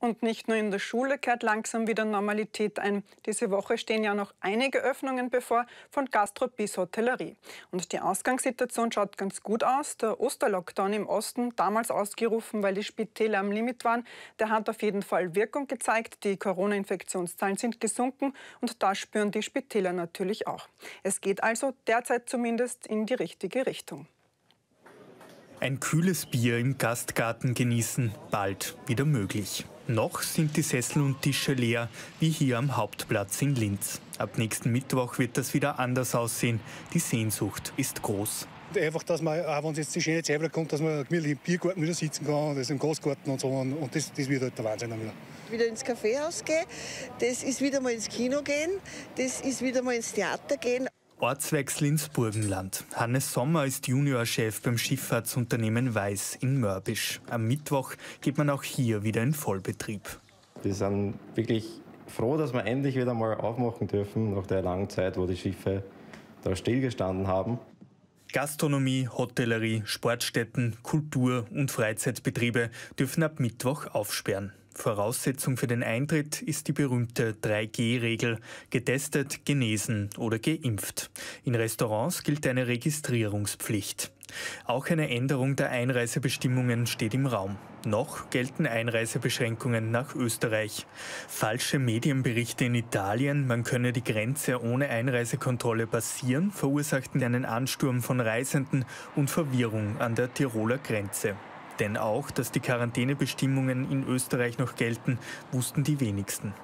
Und nicht nur in der Schule kehrt langsam wieder Normalität ein. Diese Woche stehen ja noch einige Öffnungen bevor, von Gastro bis Hotellerie. Und die Ausgangssituation schaut ganz gut aus. Der Osterlockdown im Osten, damals ausgerufen, weil die Spitäler am Limit waren, der hat auf jeden Fall Wirkung gezeigt. Die Corona-Infektionszahlen sind gesunken und das spüren die Spitäler natürlich auch. Es geht also derzeit zumindest in die richtige Richtung. Ein kühles Bier im Gastgarten genießen, bald wieder möglich. Noch sind die Sessel und Tische leer, wie hier am Hauptplatz in Linz. Ab nächsten Mittwoch wird das wieder anders aussehen. Die Sehnsucht ist groß. Einfach, dass man, auch wenn es jetzt die schöne Zeit wieder kommt, dass man gemütlich im Biergarten wieder sitzen kann, das im Gastgarten und so. Und das, das wird halt der Wahnsinn wieder. Wieder ins Kaffeehaus gehen, das ist wieder mal ins Kino gehen, das ist wieder mal ins Theater gehen. Ortswechsel ins Burgenland. Hannes Sommer ist Juniorchef beim Schifffahrtsunternehmen Weiß in Mörbisch. Am Mittwoch geht man auch hier wieder in Vollbetrieb. Wir sind wirklich froh, dass wir endlich wieder mal aufmachen dürfen, nach der langen Zeit, wo die Schiffe da stillgestanden haben. Gastronomie, Hotellerie, Sportstätten, Kultur- und Freizeitbetriebe dürfen ab Mittwoch aufsperren. Voraussetzung für den Eintritt ist die berühmte 3G-Regel, getestet, genesen oder geimpft. In Restaurants gilt eine Registrierungspflicht. Auch eine Änderung der Einreisebestimmungen steht im Raum. Noch gelten Einreisebeschränkungen nach Österreich. Falsche Medienberichte in Italien, man könne die Grenze ohne Einreisekontrolle passieren, verursachten einen Ansturm von Reisenden und Verwirrung an der Tiroler Grenze. Denn auch, dass die Quarantänebestimmungen in Österreich noch gelten, wussten die wenigsten.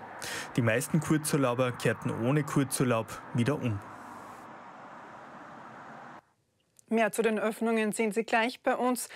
Die meisten Kurzurlauber kehrten ohne Kurzurlaub wieder um. Mehr zu den Öffnungen sehen Sie gleich bei uns.